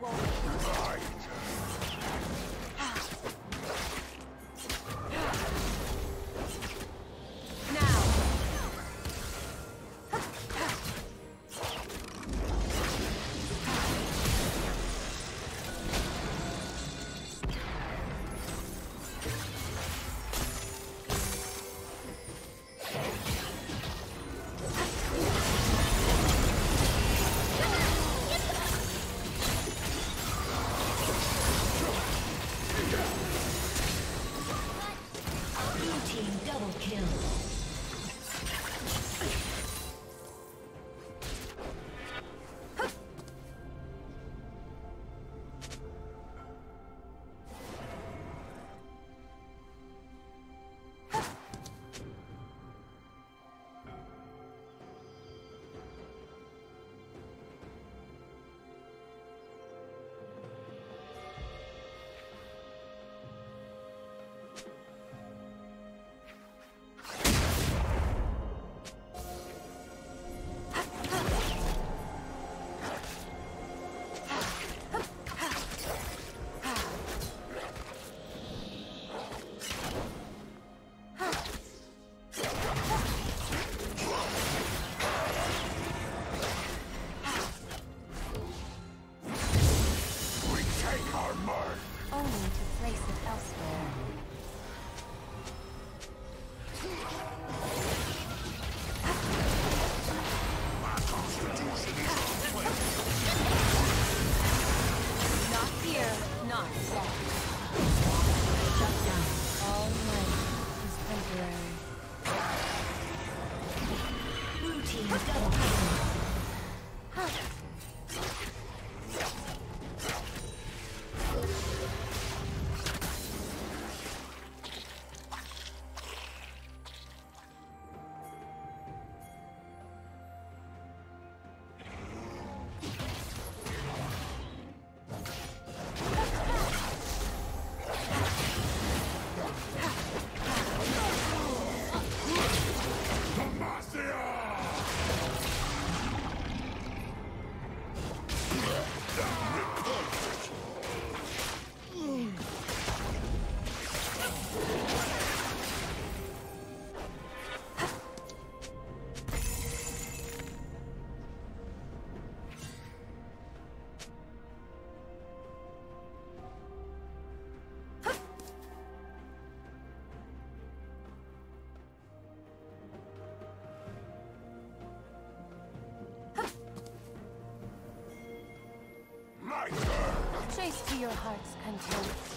roll. To your heart's content.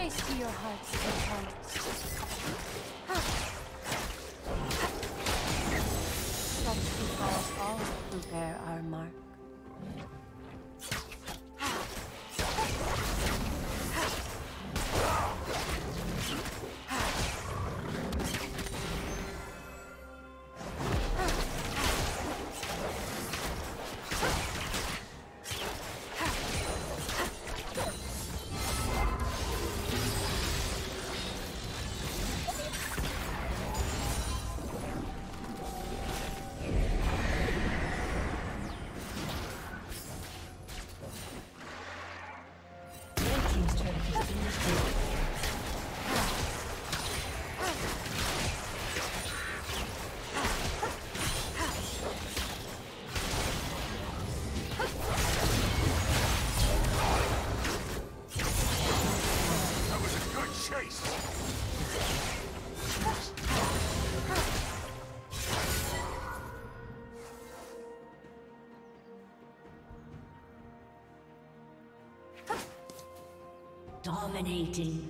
Chase to your heart's content. Such all who bear our mark. Dominating.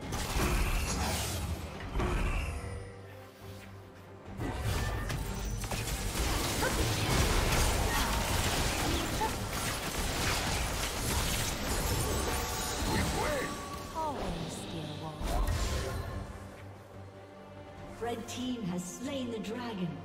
slain the dragon.